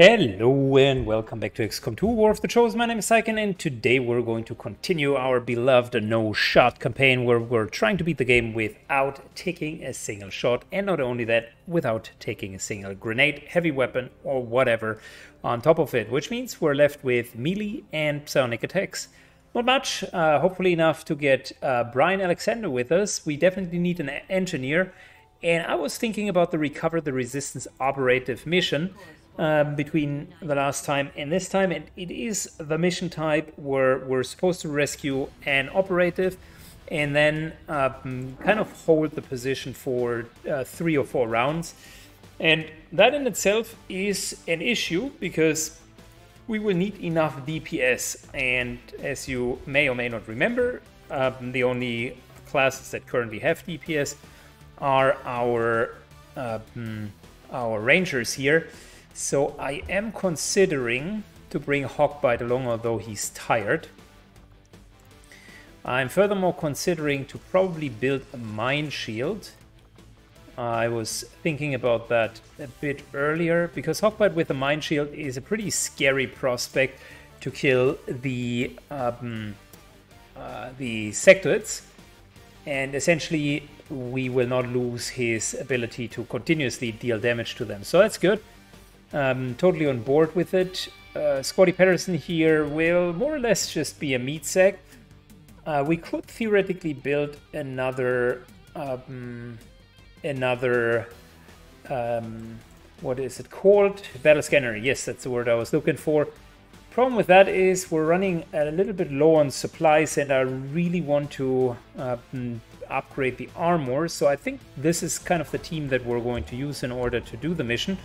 Hello and welcome back to XCOM 2 War of the Chosen. My name is Syken and today we're going to continue our beloved no-shot campaign where we're trying to beat the game without taking a single shot and not only that, without taking a single grenade, heavy weapon or whatever on top of it, which means we're left with melee and psionic attacks. Not much, uh, hopefully enough to get uh, Brian Alexander with us. We definitely need an engineer and I was thinking about the Recover the Resistance operative mission um, between the last time and this time, and it is the mission type where we're supposed to rescue an operative and then um, kind of hold the position for uh, three or four rounds. And that in itself is an issue because we will need enough DPS. And as you may or may not remember, um, the only classes that currently have DPS are our um, our rangers here. So I am considering to bring Hawkbite along, although he's tired. I'm furthermore considering to probably build a mind shield. I was thinking about that a bit earlier, because Hawkbite with a mind shield is a pretty scary prospect to kill the um, uh, the sectoids. And essentially, we will not lose his ability to continuously deal damage to them. So that's good. Um, totally on board with it. Uh, Scotty Patterson here will more or less just be a meat sack. Uh, we could theoretically build another, um, another, um, what is it called? Battle scanner. Yes, that's the word I was looking for. Problem with that is we're running a little bit low on supplies, and I really want to uh, upgrade the armor. So I think this is kind of the team that we're going to use in order to do the mission.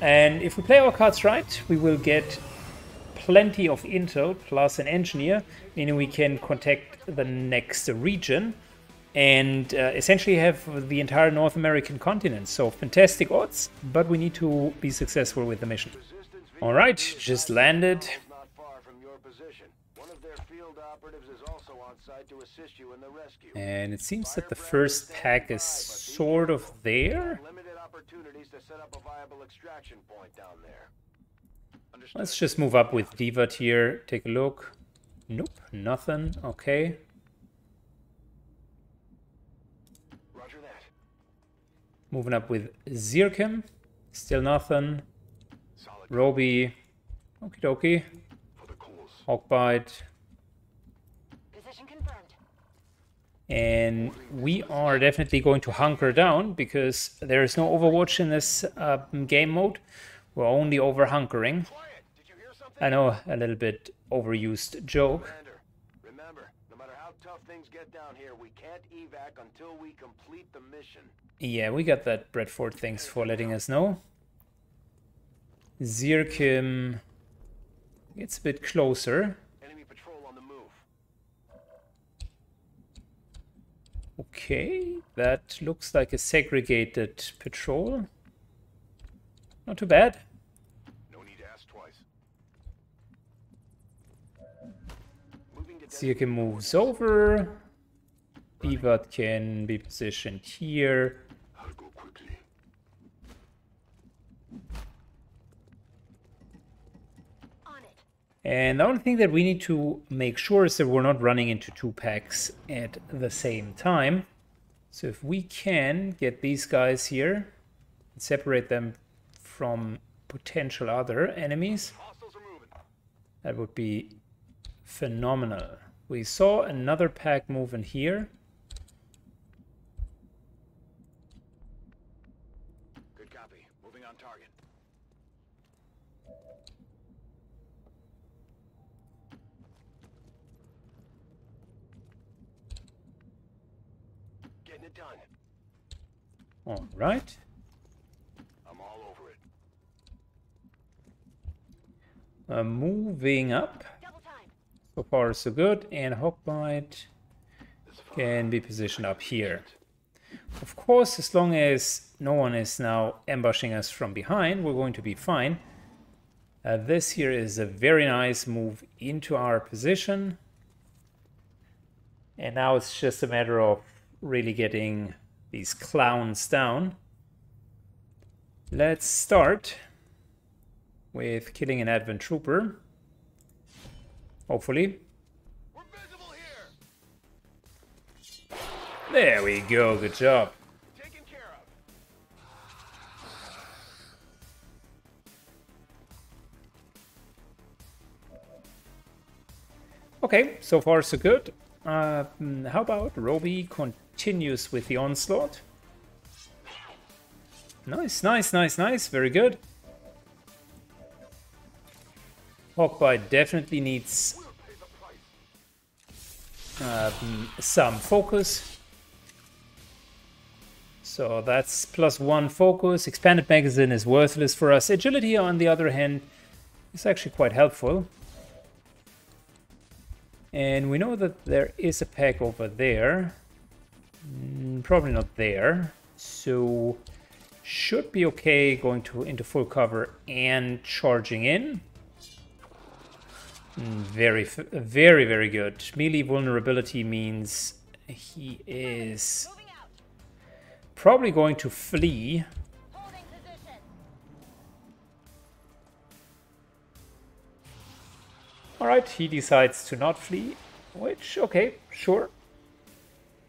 And if we play our cards right, we will get plenty of intel plus an engineer, meaning we can contact the next region and uh, essentially have the entire North American continent. So fantastic odds, but we need to be successful with the mission. All right, just landed. And it seems that the first pack is sort of there opportunities to set up a viable extraction point down there. Understood. Let's just move up with Divat here. Take a look. Nope, nothing. Okay. Roger that. Moving up with Zirkim. Still nothing. Solid. Roby. Okie dokie. Hawkbite. And we are definitely going to hunker down because there is no Overwatch in this uh, game mode. We're only over hunkering. I know a little bit overused joke. Remember, no matter how tough things get down here, we can't evac until we complete the mission. Yeah, we got that, Bradford. Thanks for letting us know. Zirkim gets a bit closer. Okay, that looks like a segregated patrol. Not too bad. No need to ask twice. Zirke moves over. Bivat can be positioned here. And the only thing that we need to make sure is that we're not running into two packs at the same time. So if we can get these guys here and separate them from potential other enemies, that would be phenomenal. We saw another pack moving here. All right. I'm all over it. Uh, moving up. So far, so good. And Hawkbite can be positioned up here. Of course, as long as no one is now ambushing us from behind, we're going to be fine. Uh, this here is a very nice move into our position. And now it's just a matter of really getting these clowns down. Let's start. with killing an Advent Trooper. Hopefully. There we go, good job. Okay, so far so good. Uh, how about Roby continues with the onslaught? Nice, nice, nice, nice. Very good. Hawkbite definitely needs um, some focus. So that's plus one focus. Expanded magazine is worthless for us. Agility, on the other hand, is actually quite helpful. And we know that there is a pack over there. Mm, probably not there. So should be okay going to into full cover and charging in. Mm, very, very, very good. Melee vulnerability means he is probably going to flee. Alright, he decides to not flee, which, okay, sure.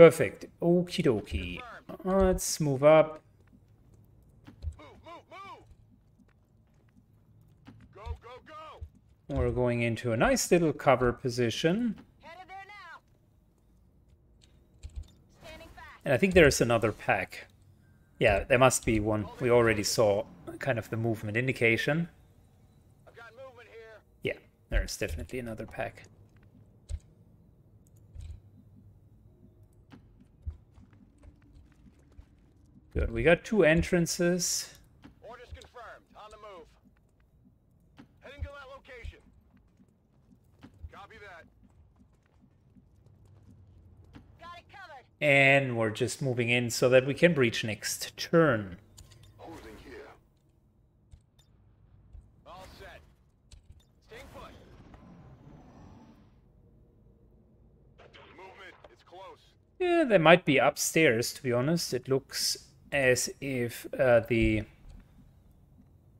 Perfect. Okie dokie. Let's move up. We're going into a nice little cover position. And I think there's another pack. Yeah, there must be one. We already saw kind of the movement indication. Movement yeah, there's definitely another pack. Good, we got two entrances. Orders confirmed. On the move. Heading to that location. Copy that. Got it covered. And we're just moving in so that we can breach next turn. Holding here. All set. Staying put. Movement. It's close. Yeah, they might be upstairs, to be honest. It looks as if uh, the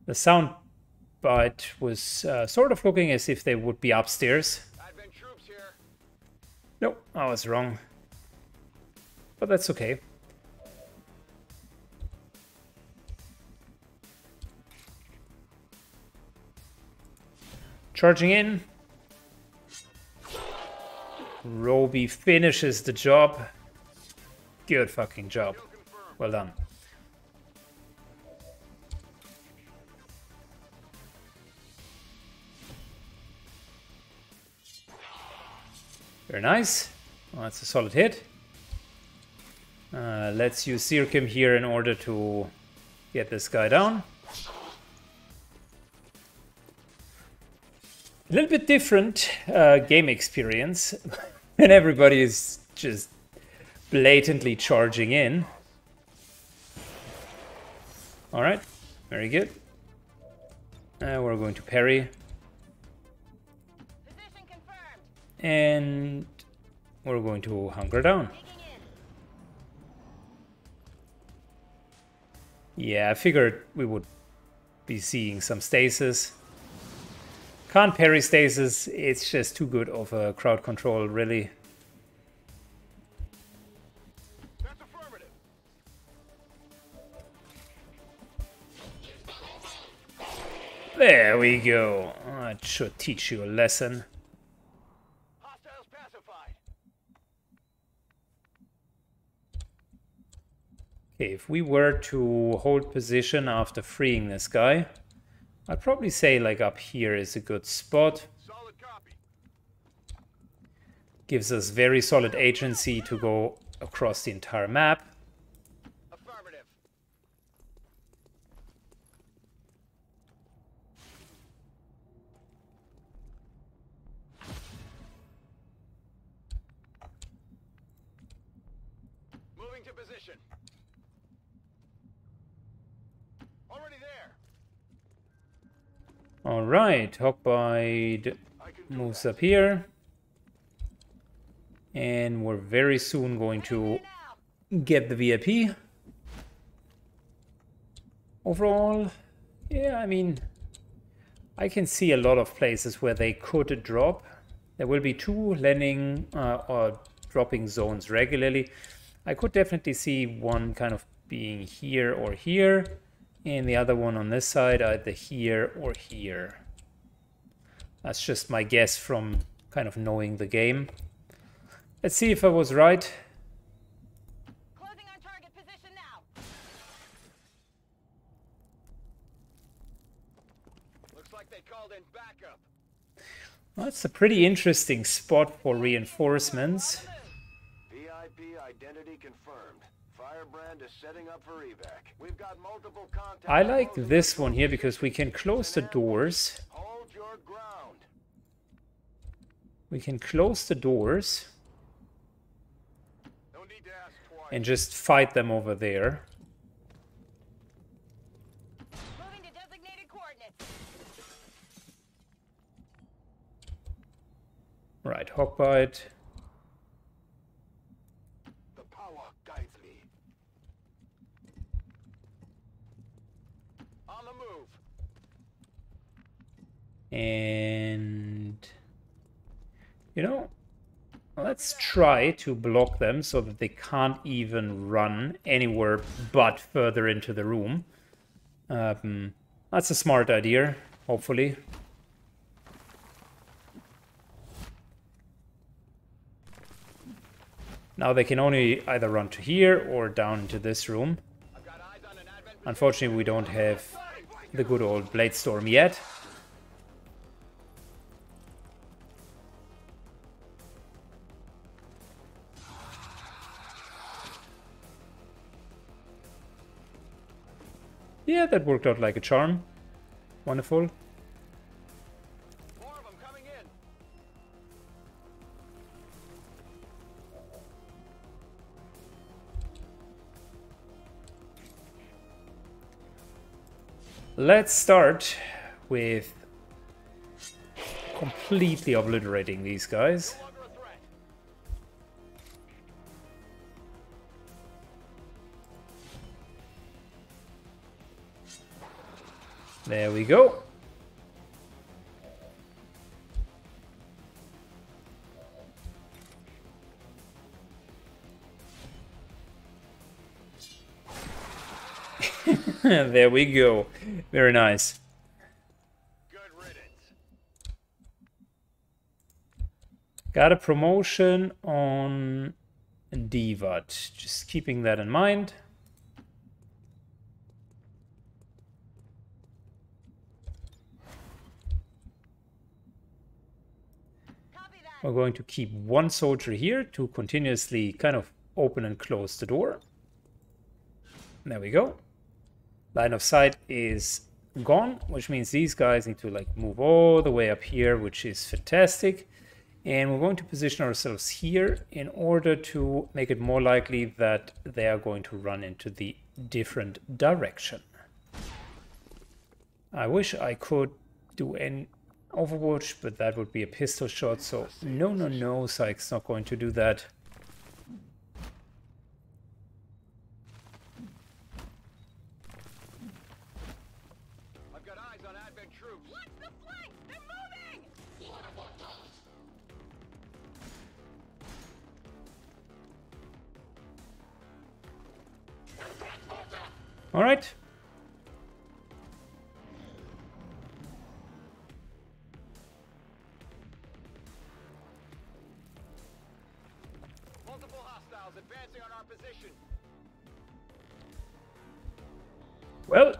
the sound bite was uh, sort of looking as if they would be upstairs. No, I was wrong. But that's okay. Charging in. Roby finishes the job. Good fucking job. Well done. Very nice. Well, that's a solid hit. Uh, let's use Zircom here in order to get this guy down. A little bit different uh, game experience and everybody is just blatantly charging in. All right, very good. Uh, we're going to parry. And we're going to hunker down. Yeah, I figured we would be seeing some stasis. Can't parry stasis, it's just too good of a crowd control, really. There we go. That should teach you a lesson. Okay, if we were to hold position after freeing this guy, I'd probably say like up here is a good spot. Gives us very solid agency to go across the entire map. Moving to position. Already there. All right, Hawkbite I can do moves up here. And we're very soon going to get the VIP. Overall, yeah, I mean, I can see a lot of places where they could drop. There will be two landing uh, or dropping zones regularly. I could definitely see one kind of being here or here, and the other one on this side either here or here. That's just my guess from kind of knowing the game. Let's see if I was right. Closing on target position now. Looks like they called in backup. That's a pretty interesting spot for reinforcements. I like this one here because we can close the doors. Hold your ground. We can close the doors No need to ask twice. and just fight them over there. Moving to designated coordinates. Right, Hawkbite. The power guides me. On the move. And you know, let's try to block them so that they can't even run anywhere but further into the room. Um, that's a smart idea, hopefully. Now they can only either run to here or down into this room. Unfortunately, we don't have the good old Blade Storm yet. Yeah, that worked out like a charm. Wonderful. More of them coming in. Let's start with completely obliterating these guys. There we go. there we go. Very nice. Got a promotion on Divat. Just keeping that in mind. We're going to keep one soldier here to continuously kind of open and close the door. There we go. Line of sight is gone, which means these guys need to like move all the way up here, which is fantastic. And we're going to position ourselves here in order to make it more likely that they are going to run into the different direction. I wish I could do an Overwatch, but that would be a pistol shot, so no, no, no, Sykes not going to do that. I've got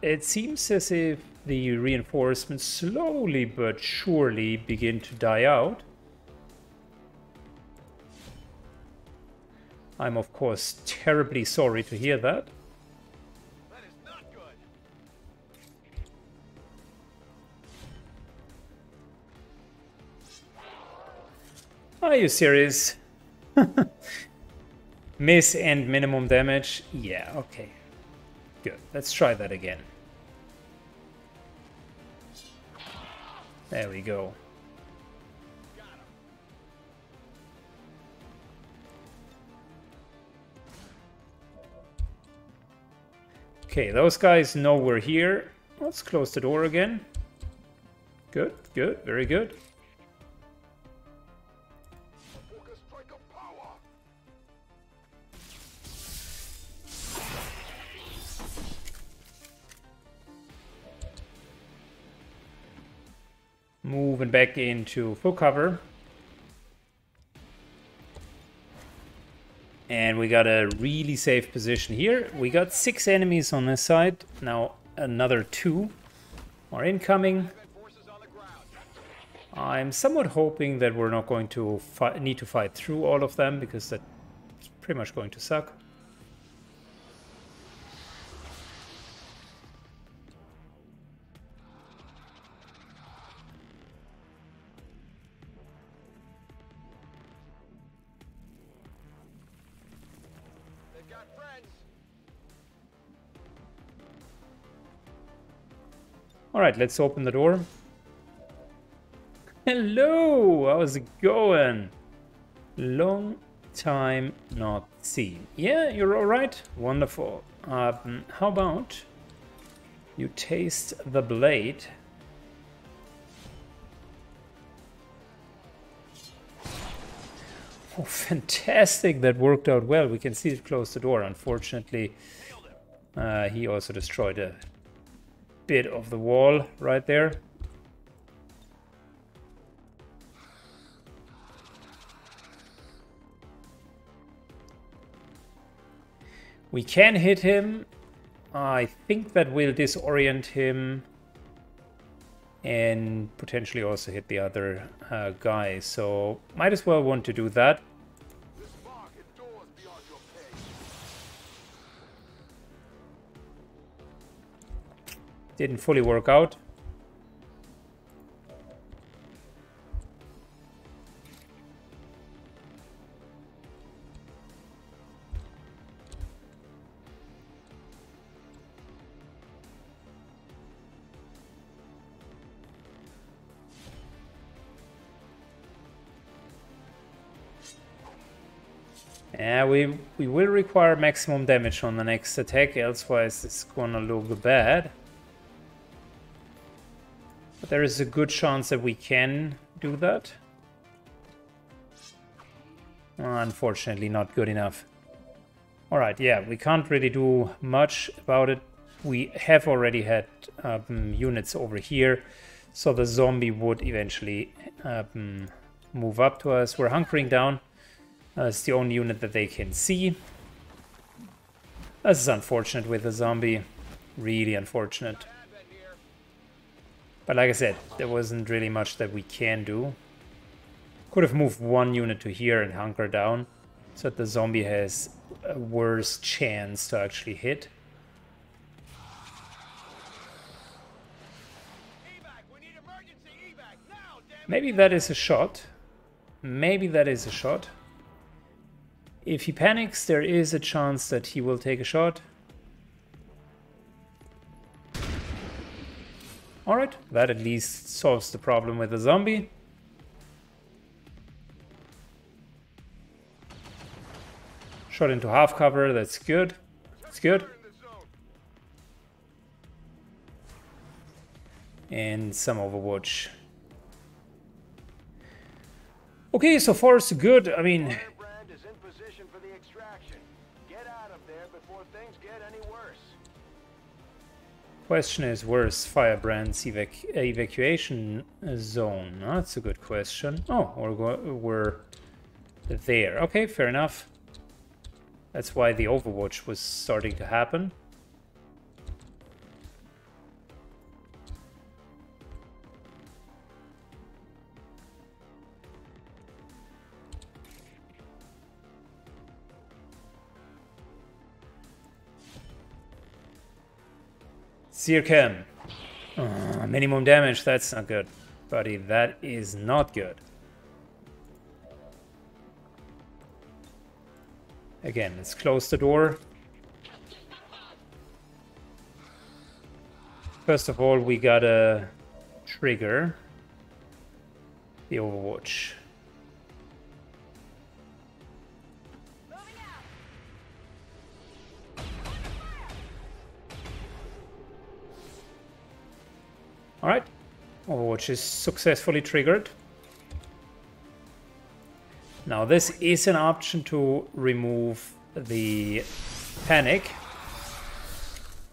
it seems as if the reinforcements slowly but surely begin to die out. I'm, of course, terribly sorry to hear that. That is not good. Are you serious? Miss and minimum damage. Yeah, okay. Good. Let's try that again. There we go. Okay, those guys know we're here. Let's close the door again. Good, good, very good. Back into full cover. And we got a really safe position here. We got six enemies on this side. Now another two are incoming. I'm somewhat hoping that we're not going to need to fight through all of them because that's pretty much going to suck. Alright, let's open the door. Hello! How's it going? Long time not seen. Yeah, you're alright? Wonderful. Um, how about you taste the blade? Oh, fantastic! That worked out well. We can see it close the door. Unfortunately, uh, he also destroyed a bit of the wall right there. We can hit him. I think that will disorient him and potentially also hit the other uh, guy. So might as well want to do that. Didn't fully work out. Yeah, we, we will require maximum damage on the next attack, elsewise it's gonna look bad. There is a good chance that we can do that. Unfortunately, not good enough. Alright, yeah, we can't really do much about it. We have already had um, units over here, so the zombie would eventually um, move up to us. We're hunkering down. Uh, it's the only unit that they can see. This is unfortunate with the zombie. Really unfortunate. But like I said, there wasn't really much that we can do. Could have moved one unit to here and hunker down, so that the zombie has a worse chance to actually hit. Maybe that is a shot. Maybe that is a shot. If he panics, there is a chance that he will take a shot. Alright, that at least solves the problem with the zombie. Shot into half cover, that's good. That's good. And some Overwatch. Okay, so far so good. I mean, Question is, where's Firebrand's evac evacuation zone? Oh, that's a good question. Oh, we're, we're there. Okay, fair enough. That's why the Overwatch was starting to happen. Zircam. Uh, minimum damage, that's not good. Buddy, that is not good. Again, let's close the door. First of all, we gotta trigger the Overwatch. Overwatch is successfully triggered. Now this is an option to remove the panic.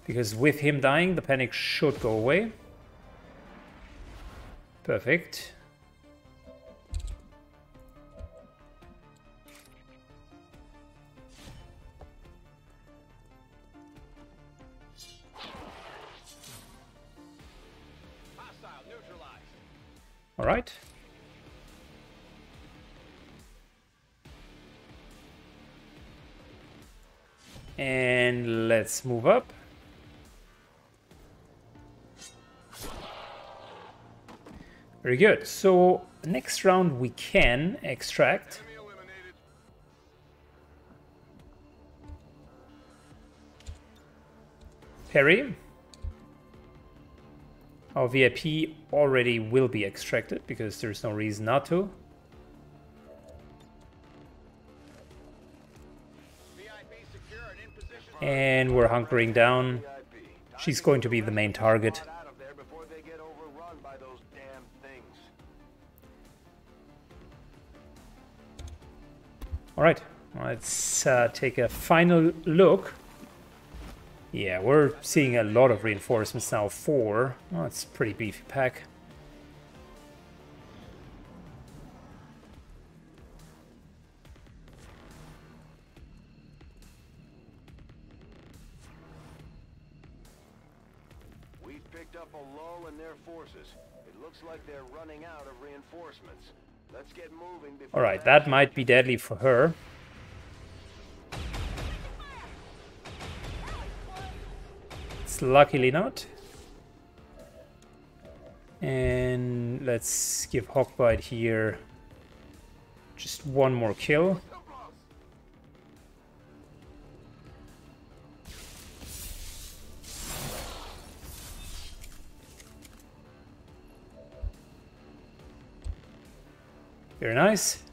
Because with him dying, the panic should go away. Perfect. And let's move up. Very good. So next round we can extract. Parry. Our VIP already will be extracted because there's no reason not to. And we're hunkering down. She's going to be the main target. Get out of there before they get overrun by those damn things. All right, let's uh, take a final look. Yeah, we're seeing a lot of reinforcements now. Four. Well, that's pretty beefy pack. Up a lull in their forces. It looks like they're running out of reinforcements. Let's get moving All right, that might be deadly for her. It's luckily not. And let's give Hawkbite here just one more kill. Very nice.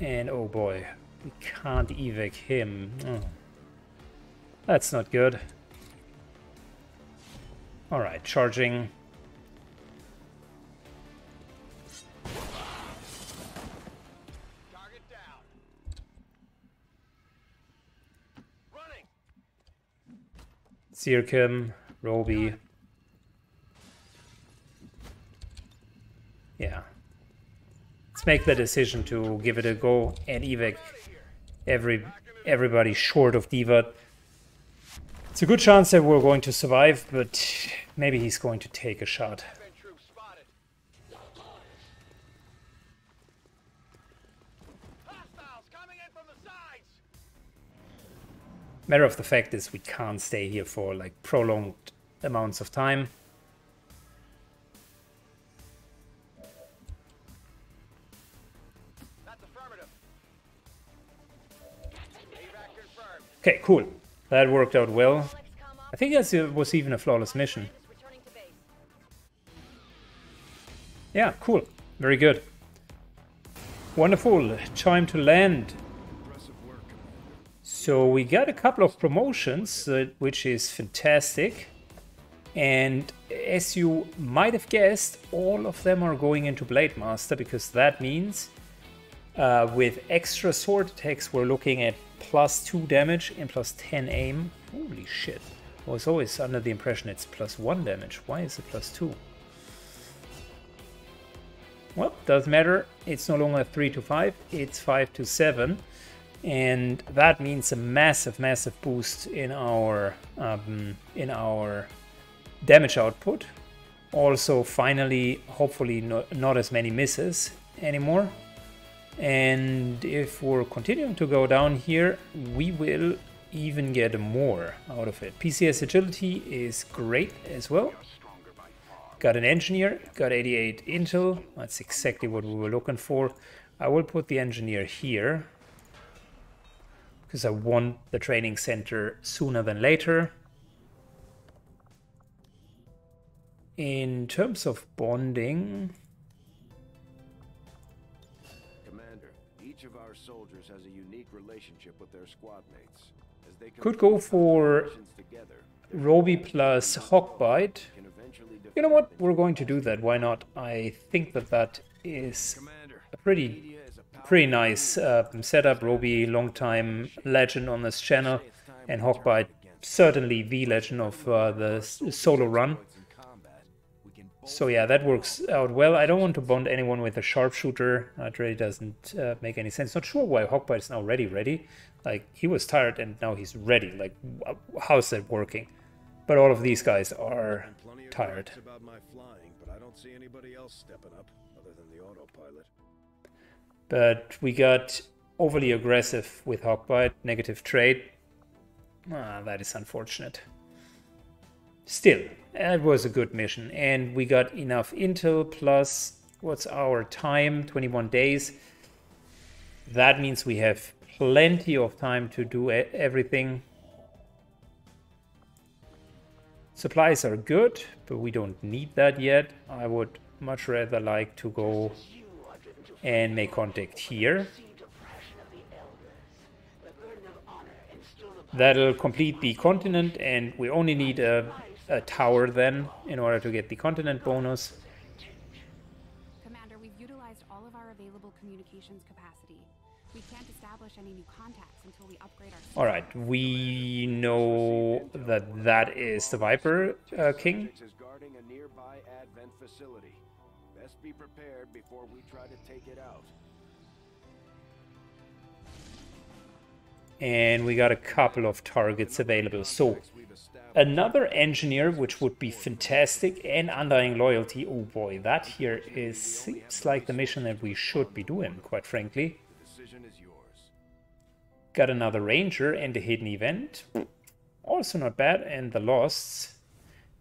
And oh boy, we can't evac him. Oh. That's not good. Alright, charging. Target down. Running. Zirkim, Roby. Yeah. Let's make the decision to give it a go and evac every everybody short of Diva. It's a good chance that we're going to survive, but maybe he's going to take a shot. Matter of the fact is we can't stay here for like prolonged amounts of time. Okay, cool. That worked out well. I think that was even a flawless mission. Yeah, cool. Very good. Wonderful. Time to land. So we got a couple of promotions, uh, which is fantastic. And as you might have guessed, all of them are going into Blade Master because that means uh, with extra sword attacks, we're looking at plus 2 damage and plus 10 aim. Holy shit. I was always under the impression it's plus 1 damage. Why is it plus 2? Well, doesn't matter. It's no longer 3 to 5, it's 5 to 7. And that means a massive, massive boost in our um, in our damage output. Also, finally, hopefully, no, not as many misses anymore. And if we're continuing to go down here, we will even get more out of it. PCS agility is great as well. Got an engineer, got 88 intel. That's exactly what we were looking for. I will put the engineer here. because I want the training center sooner than later. In terms of bonding, relationship with their squad mates. As they could go for Roby plus Hawkbite. You know what? We're going to do that. Why not? I think that that is a pretty media is a powerful pretty nice uh, setup. Roby, long time legend on this channel, and Hawkbite, certainly the legend of uh, the solo run. So yeah, that works out well. I don't want to bond anyone with a sharpshooter. That really doesn't uh, make any sense. Not sure why Hawkbite is now ready. Ready? Like he was tired and now he's ready. Like how's that working? But all of these guys are tired. about my flying, but I don't see anybody else stepping up other than the autopilot. But we got overly aggressive with Hawkbite, negative trade. Ah, that is unfortunate. Still, it was a good mission, and we got enough intel plus what's our time 21 days. That means we have plenty of time to do everything. Supplies are good, but we don't need that yet. I would much rather like to go and make contact here. That'll complete the continent, and we only need a, a tower then in order to get the continent bonus. Commander, we've utilized all of our available communications capacity. We can't establish any new contacts until we upgrade our All right, we know that that is the Viper uh, King. Is guarding a nearby advent facility. Best be prepared before we try to take it out. and we got a couple of targets available. So We've established another engineer, which would be fantastic, and undying loyalty. Oh boy, that here is seems like the mission that we should be doing, quite frankly. Got another ranger and a hidden event. Also not bad, and the losts.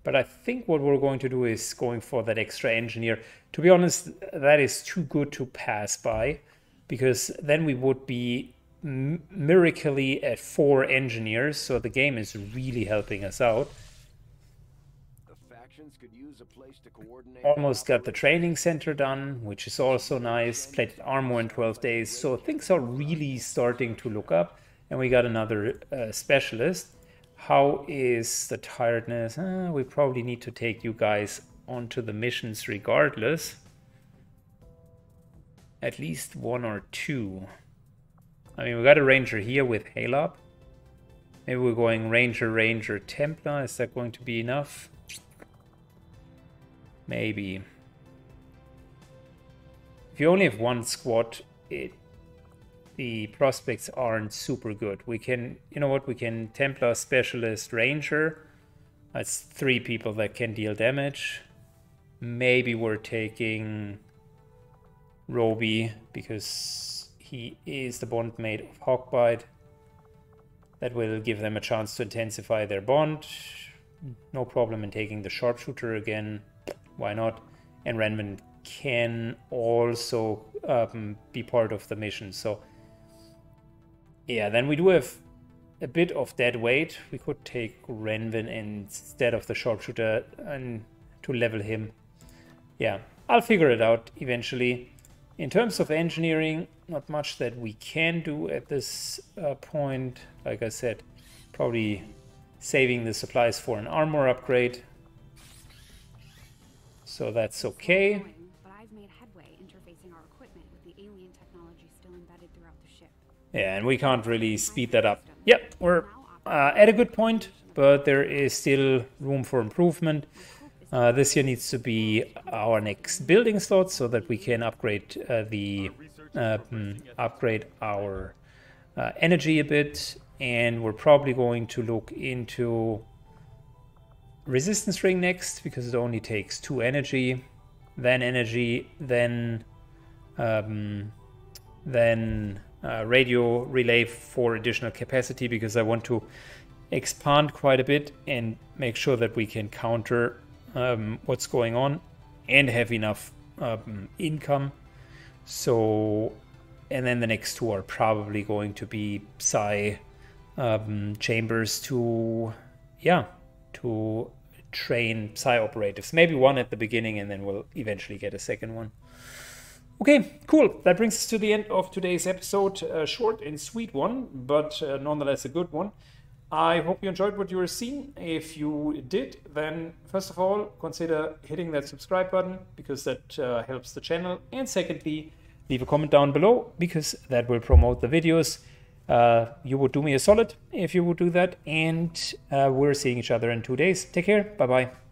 But I think what we're going to do is going for that extra engineer. To be honest, that is too good to pass by, because then we would be miraculously at four engineers. So the game is really helping us out. The factions could use a place to coordinate. Almost got the training center done, which is also nice. Plated armor in 12 days. So things are really starting to look up. And we got another uh, specialist. How is the tiredness? Uh, we probably need to take you guys onto the missions regardless. At least one or two. I mean, we got a ranger here with Halop. Maybe we're going ranger, ranger, Templar. Is that going to be enough? Maybe. If you only have one squad, it the prospects aren't super good. We can, you know what, we can Templar Specialist Ranger. That's three people that can deal damage. Maybe we're taking Roby because he is the bond mate of Hawkbite. That will give them a chance to intensify their bond. No problem in taking the sharpshooter again. Why not? And Renman can also um, be part of the mission. So, yeah, then we do have a bit of dead weight. We could take Renvin instead of the sharpshooter and to level him. Yeah, I'll figure it out eventually. In terms of engineering, not much that we can do at this uh, point. Like I said, probably saving the supplies for an armor upgrade. So that's okay. Going, but I've made headway interfacing our equipment with the alien technology still embedded throughout the ship. Yeah, and we can't really speed that up. Yep, we're uh, at a good point, but there is still room for improvement. Uh, this here needs to be our next building slot so that we can upgrade uh, the uh, mm, upgrade our uh, energy a bit, and we're probably going to look into resistance ring next because it only takes two energy, then energy, then um, then uh, radio relay for additional capacity because I want to expand quite a bit and make sure that we can counter um, what's going on and have enough um, income. So and then the next two are probably going to be psi um, chambers to, yeah, to train psi operatives. Maybe one at the beginning, and then we'll eventually get a second one. Okay, cool. That brings us to the end of today's episode. A short and sweet one, but uh, nonetheless a good one. I hope you enjoyed what you were seeing. If you did, then first of all, consider hitting that subscribe button because that uh, helps the channel. And secondly, leave a comment down below because that will promote the videos. Uh, you would do me a solid if you would do that. And uh, we're seeing each other in two days. Take care. Bye bye.